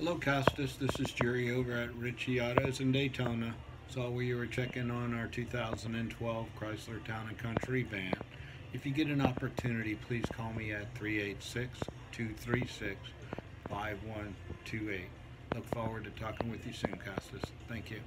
Hello, Kostas. This is Jerry over at Ritchey Autos in Daytona. Saw we were checking on our 2012 Chrysler Town and Country van. If you get an opportunity, please call me at 386-236-5128. Look forward to talking with you soon, Kostas. Thank you.